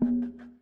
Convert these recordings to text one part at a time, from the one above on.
La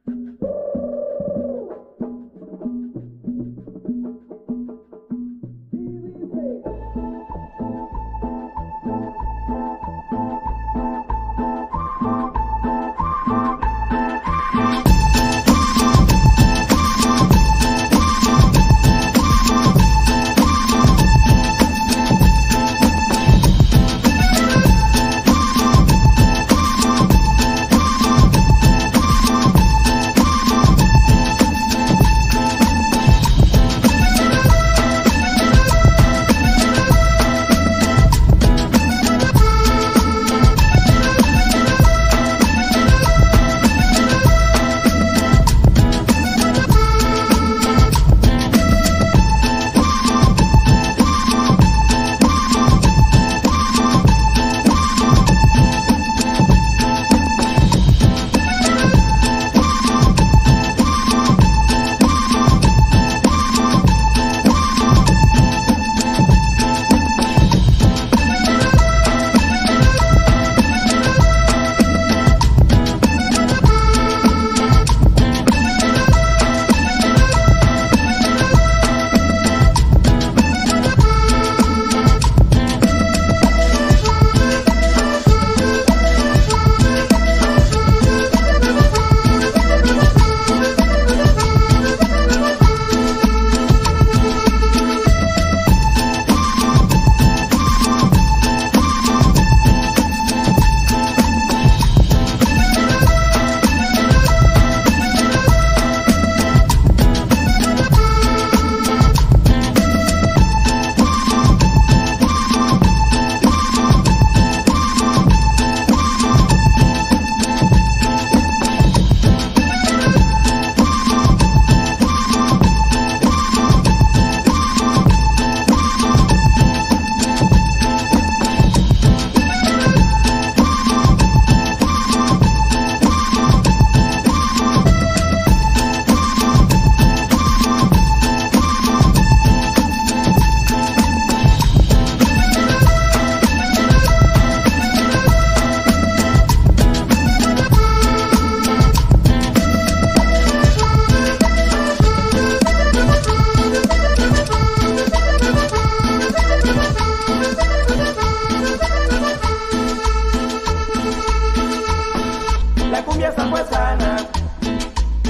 cumbia zambuesana,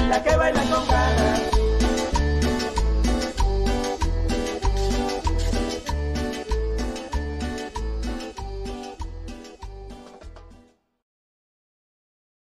la que baila con.